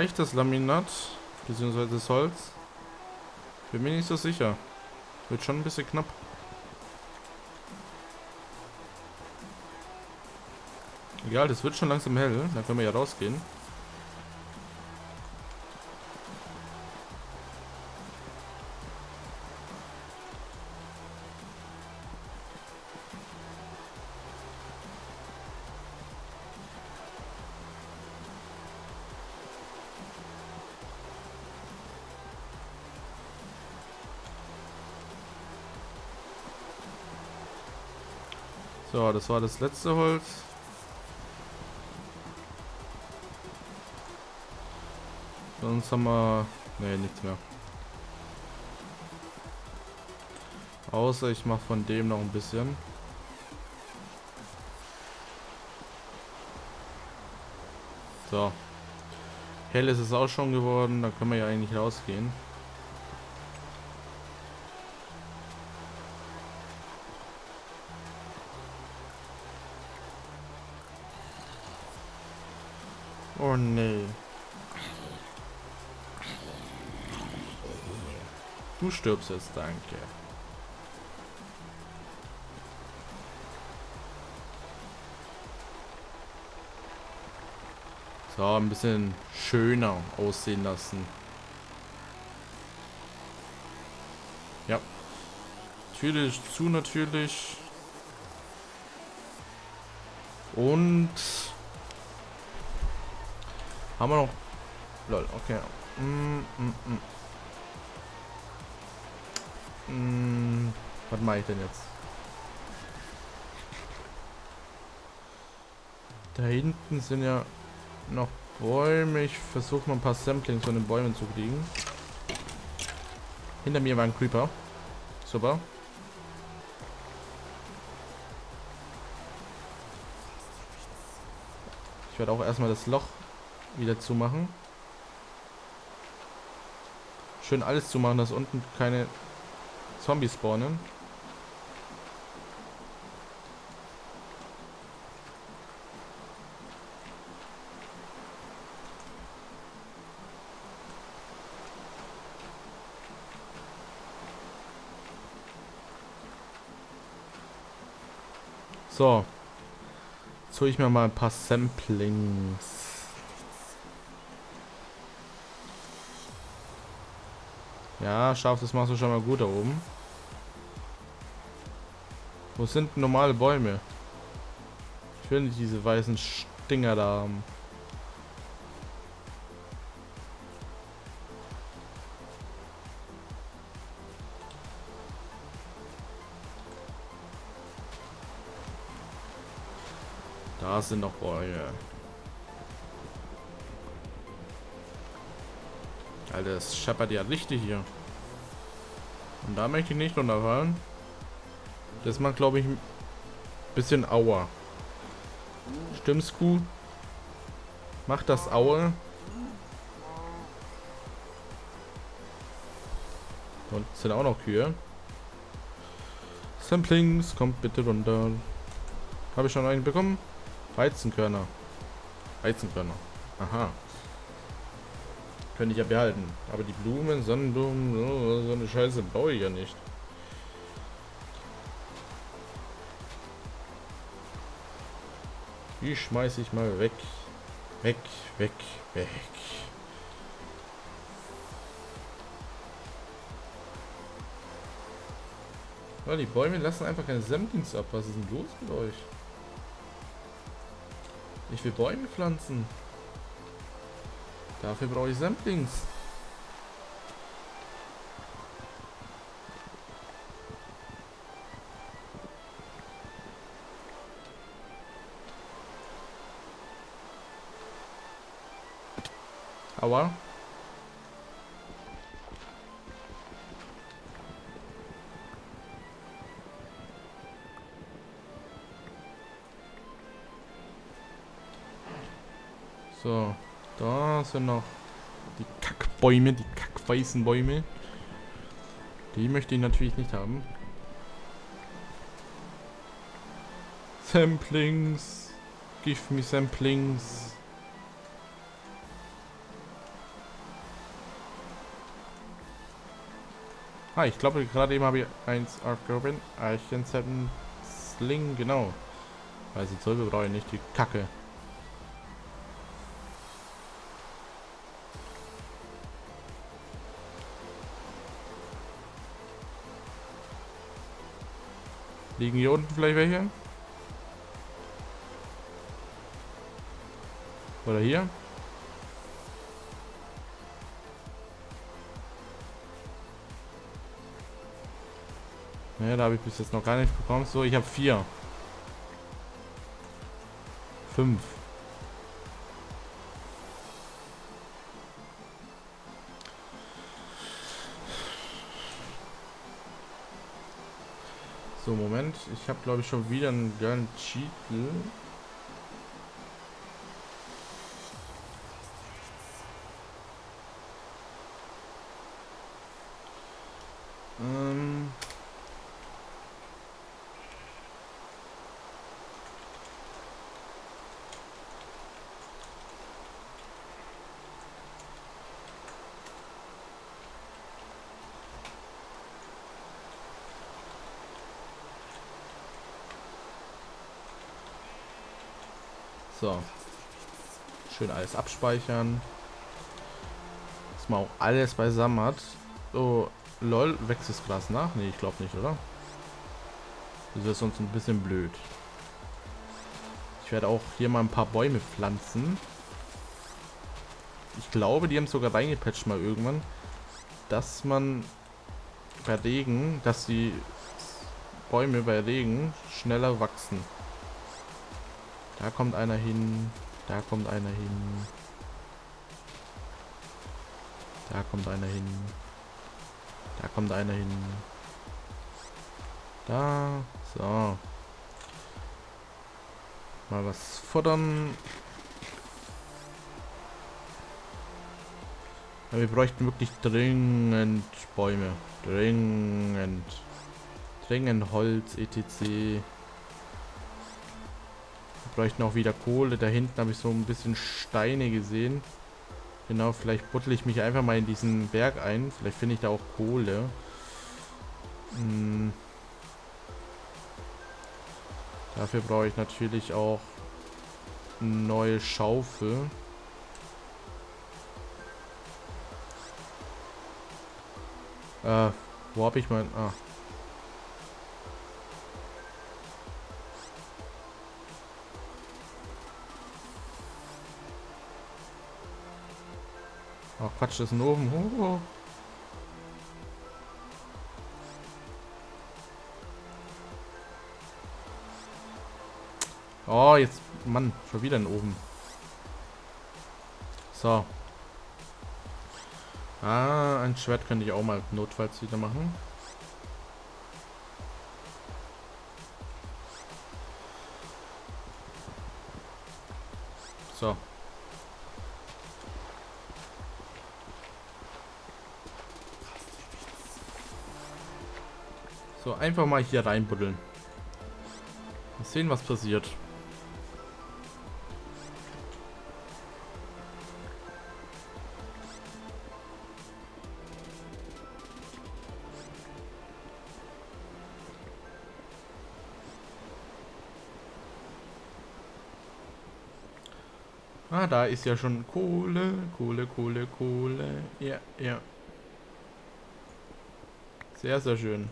Reicht das Laminat? Beziehungsweise das Holz? Bin mir nicht so sicher. Wird schon ein bisschen knapp. Egal, das wird schon langsam hell. Dann können wir ja rausgehen. So, das war das letzte Holz. Sonst haben wir... Ne, nichts mehr. Außer ich mache von dem noch ein bisschen. So. Hell ist es auch schon geworden, da können wir ja eigentlich rausgehen. Oh nee. Du stirbst jetzt, danke. So, ein bisschen schöner aussehen lassen. Ja. Natürlich, zu natürlich. Und haben wir noch... Lol, okay. Mm, mm, mm. Mm, was mache ich denn jetzt? Da hinten sind ja noch Bäume. Ich versuche mal ein paar Samplings von den Bäumen zu kriegen. Hinter mir war ein Creeper. Super. Ich werde auch erstmal das Loch wieder zu machen. Schön alles zu machen, dass unten keine Zombies spawnen. So. Jetzt hole ich mir mal ein paar Samplings. Ja, scharf, das machst du schon mal gut da oben. Wo sind normale Bäume? Ich will nicht diese weißen Stinger da haben. Da sind noch Bäume. Alter, es scheppert ja richtig hier. Und da möchte ich nicht runterfallen. Das macht, glaube ich, ein bisschen Aua. Stimmt's, Kuh? Macht das Aue? Und sind auch noch Kühe. Samplings, kommt bitte runter. Habe ich schon einen bekommen? Weizenkörner. Weizenkörner. Aha. Könnte ich ja behalten. Aber die Blumen, Sonnenblumen, so, eine Scheiße baue ich ja nicht. Die schmeiße ich mal weg. Weg, weg, weg. Oh, die Bäume lassen einfach keine Sämtlings ab. Was ist denn los mit euch? Ich will Bäume pflanzen. Dafür brauche ich Samplings. Aua. Da sind noch die Kackbäume, die kackweißen Bäume. Die möchte ich natürlich nicht haben. Samplings. Give me Samplings. Ah, ich glaube gerade eben habe ich eins aufgehoben. Eichen Sling, genau. Weil sie Silber wir ich nicht, die Kacke. Liegen hier unten vielleicht welche? Oder hier? Ne, da habe ich bis jetzt noch gar nicht bekommen. So, ich habe vier. Fünf. So, Moment. Ich habe, glaube ich, schon wieder einen geilen So. Schön alles abspeichern. Dass man auch alles beisammen hat. So, lol, wächst das Gras nach? Nee, ich glaube nicht, oder? Das ist sonst ein bisschen blöd. Ich werde auch hier mal ein paar Bäume pflanzen. Ich glaube, die haben sogar reingepatcht mal irgendwann, dass man bei Regen, dass die Bäume bei Regen schneller wachsen. Da kommt einer hin. Da kommt einer hin. Da kommt einer hin. Da kommt einer hin. Da. So. Mal was futtern. Ja, wir bräuchten wirklich dringend Bäume. Dringend. Dringend Holz, etc bräuchten auch wieder Kohle. Da hinten habe ich so ein bisschen Steine gesehen. Genau, vielleicht buttel ich mich einfach mal in diesen Berg ein. Vielleicht finde ich da auch Kohle. Hm. Dafür brauche ich natürlich auch eine neue Schaufel. Äh, wo habe ich mein... Ah, Oh Quatsch, das ist ein Ofen. Oh. oh, jetzt, Mann, schon wieder ein Ofen. So. Ah, ein Schwert könnte ich auch mal notfalls wieder machen. So. So, einfach mal hier reinbuddeln. Mal sehen, was passiert. Ah, da ist ja schon Kohle, Kohle, Kohle, Kohle. Ja, ja. Sehr, sehr schön.